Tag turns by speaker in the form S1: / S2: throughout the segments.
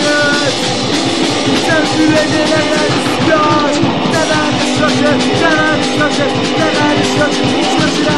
S1: planet Calculated and then discussed Never destruction, never destruction, never destruction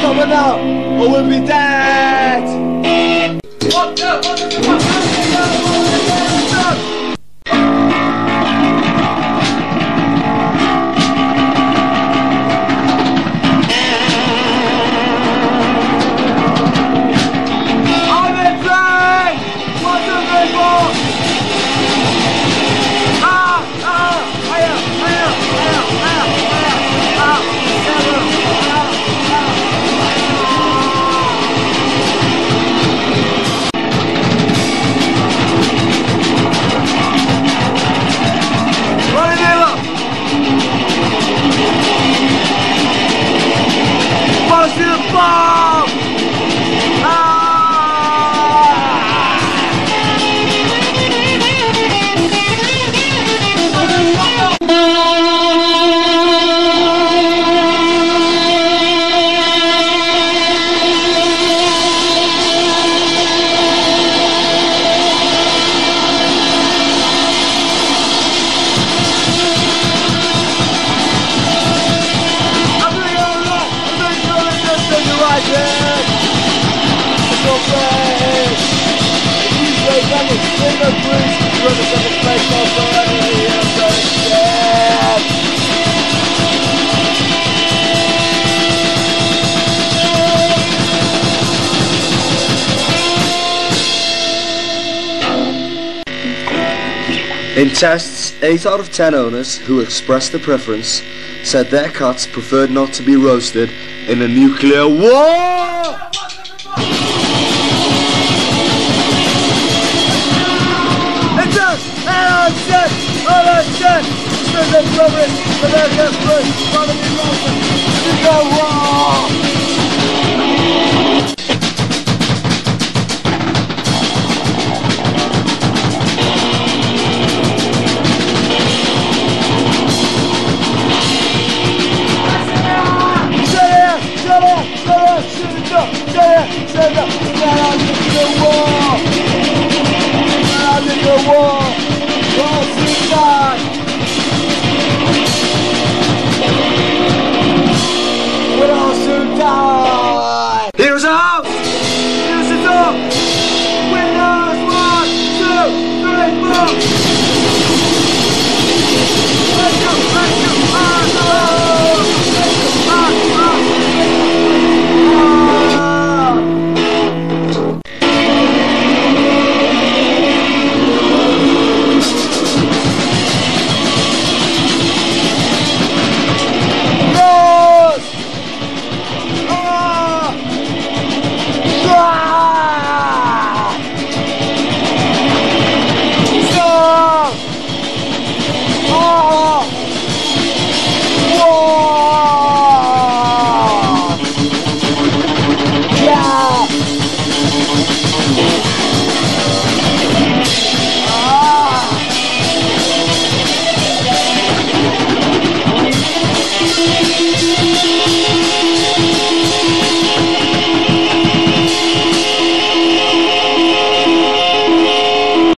S1: coming out, or we'll be dead. What the, what the, what the, what the, what the, what the, what the tests, 8 out of 10 owners who expressed a preference said their cats preferred not to be roasted in a nuclear war! Robert, the American First, Father